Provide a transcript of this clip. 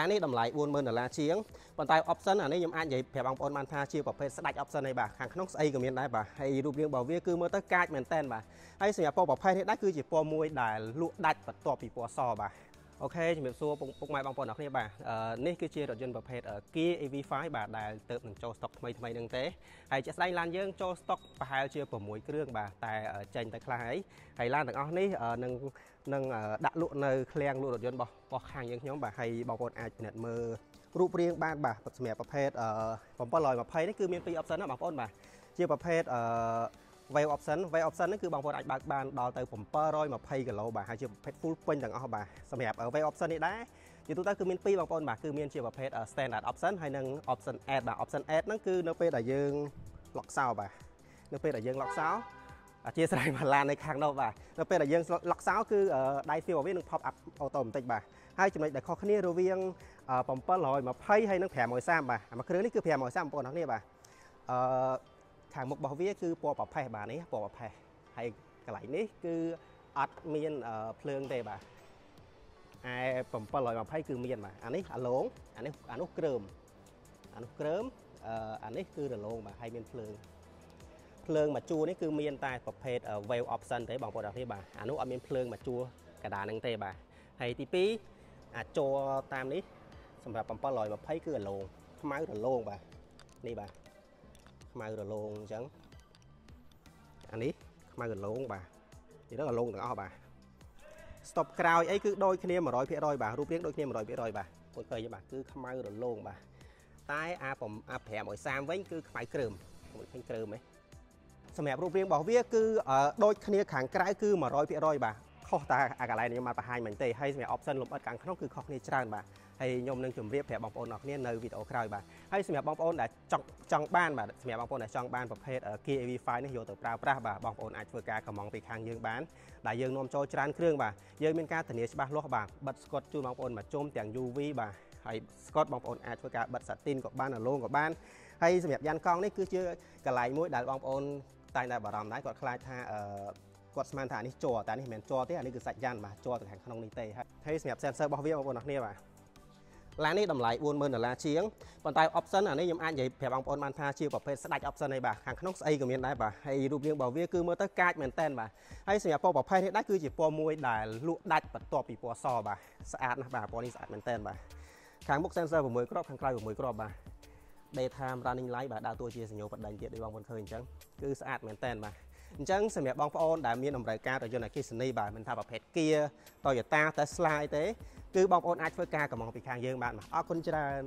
ឡាននេះតម្លៃ40000ដុល្លារជាងប៉ុន្តែ option អានេះខ្ញុំអាចនិយាយប្រាប់បងប្អូនបានថាជាប្រភេទស្ដាច់ option នេះបាទខាងក្នុងស្អីក៏មានដែរបាទហើយរូបរាងរបស់វាគឺមើលទៅកាចមែនតែនបាទហើយសម្រាប់ពណ៌ប្រភេទនេះដែរគឺជាពណ៌មួយដែលលក់ដាច់បន្ទាប់ពីពណ៌សបាទ អូខេជំរាបសួរពុកម៉ែបងប្អូនអរគ្នាបាទនេះគឺជារថយន្តប្រភេទ Kia EV5 បាទដែលទៅនឹងចូលស្តុកថ្មីថ្មីនឹងទេហើយជាក់ស្ដែងឡានយើងចូលស្តុកប្រហែលជា6គ្រឿងបាទតែចេញទៅខ្លះហើយហើយឡានទាំងអស់នេះនឹងនឹងដាក់លក់នៅឃ្លាំងលក់រថយន្តរបស់របស់ខាងយើងខ្ញុំបាទហើយបងប្អូនអាចពិនិត្យមើលរូបរាងបានបាទសម្រាប់ប្រភេទ720នេះគឺមាន2 option ណាបងប្អូនបាទជាប្រភេទអឺ Wave option Wave option នេះគឺបងប្អូនអាចបើកបានដល់ទៅ720គីឡូបាទហើយជាប្រភេទ full ពេញទាំងអស់បាទសម្រាប់ Wave option នេះដែរជាទូទៅគឺមាន2បងប្អូនបាទគឺមានជាប្រភេទ standard option ហើយនិង option add បាទ option add ហ្នឹងគឺនៅពេលដែលយើង lock សោបាទនៅពេលដែលយើង lock សោអធិស្ឋានមកឡាននៅខាងនោះបាទនៅពេលដែលយើង lock សោគឺដៃ feel របស់វានឹង pop up auto បន្តិចបាទហើយចំណុចដែលខុសគ្នារវាង720ហើយនិង530បាទមួយគ្រឿងនេះគឺ530បងប្អូនអរគ្នាបាទអឺ ខាងមុខរបស់វាគឺពណ៌ប្រផេះបាទនេះពណ៌ប្រផេះហើយកន្លែងនេះគឺអត់មានភ្លើងទេបាទឯ720គឺមានបាទអានេះអាឡងអានេះអានោះក្រើមអានោះក្រើមអានេះគឺរលោងបាទហើយមានភ្លើងភ្លើងមួយជួរនេះគឺមានតែប្រភេទ wave option ទេបងប្អូនអរគ្នាបាទអានោះអត់មានភ្លើងមួយជួរកដានឹងទេបាទហើយទី2អាចរតាមនេះសម្រាប់720គឺរលោងខ្មៅរលោងបាទនេះបាទ ខ្មៅរលោងអញ្ចឹងអានេះខ្មៅរលោងបាទនិយាយទៅរលោងទាំងអស់បាទ stop ក្រោយអីគឺដូចគ្នា100%បាទរូបរាងដូចគ្នា100%បាទពុទ្ធឃើញបាទគឺខ្មៅរលោងបាទតែអាអា530វិញគឺខ្មៅគ្រើមមួយឃើញគ្រើមហ៎សម្រាប់រូបរាងរបស់វាគឺដូចគ្នាខាងក្រៅគឺ100%បាទខុសតែអាកន្លែងនេះមកបង្ហាញមិញទេហើយសម្រាប់ option លម្អិតខាងក្នុងគឺខុសគ្នាច្រើនបាទ ហើយខ្ញុំនឹងជម្រាបប្រាប់បងប្អូនអរគ្នានៅវីដេអូក្រោយបាទហើយសម្រាប់បងប្អូនដែលចង់ចង់បានបាទសម្រាប់បងប្អូនដែលចង់បានប្រភេទ Kia EV5 នេះយកទៅប្រើប្រាស់បាទបងប្អូនអាចធ្វើការកម្មង់ពីខាងយើងបានដែលយើងនាំចូលច្រើនគ្រឿងបាទយើងមានការធានាច្បាស់លាស់បាទបិទស្កុតជូនបងប្អូនមកជុំទាំង UV បាទហើយស្កុតបងប្អូនអាចធ្វើការបិទសាទីនក៏បានអលងក៏បានហើយសម្រាប់យ៉ាន់កង់នេះគឺជាកន្លែងមួយដែលបងប្អូនតែងតែបារម្ភដែរគាត់ខ្លាចថាអឺគាត់ស្មានថានេះជ័រតែនេះមិនមែនជ័រទេអានេះគឺសាច់យ៉ាន់បាទជ័រទៅខាងក្នុងនេះទេហើយសម្រាប់ sensor របស់វាបងប្អូនអរគ្នាបាទ ឡាននេះតម្លៃ40000ដុល្លារជាងប៉ុន្តែ option អានេះខ្ញុំអាចនិយាយប្រាប់បងប្អូនបានថាជាប្រភេទស្ដាច់ option នេះបាទខាងក្នុងស្អីក៏មានដែរបាទហើយរូបរាងរបស់វាគឺមើលទៅកាចមែនតែនបាទហើយសម្រាប់ពណ៌ប្រភេទនេះដែរគឺជាពណ៌មួយដែលលក់ដាច់បន្ទាប់ពីពណ៌សបាទស្អាតណាស់បាទពណ៌នេះស្អាតមែនតែនបាទខាងមុខ sensor 6គ្រាប់ខាងក្រៅ6គ្រាប់បាទ daytime running light បាទដើរតួជាសញ្ញោបដិញទៀតដូចបងប្អូនឃើញអញ្ចឹងគឺស្អាតមែនតែនបាទអញ្ចឹងសម្រាប់បងប្អូនដែលមានតម្រូវការរថយន្តអគ្គិសនីបាទមិនថាប្រភេទ Kia Toyota Tesla អីទេ គឺបងប្អូនអាចធ្វើការកម្មង់ពីខាងយើងបានបាទអរគុណច្រើន